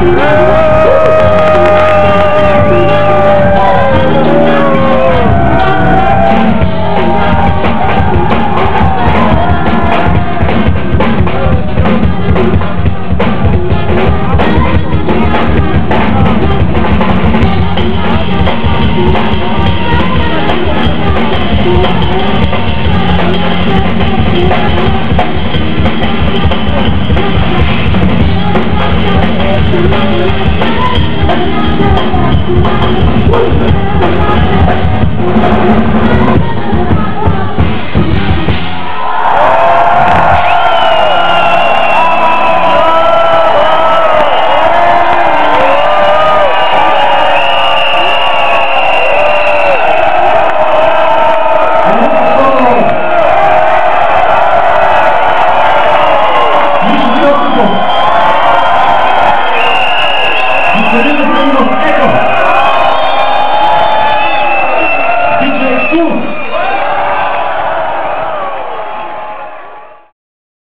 Brasil! Thank you.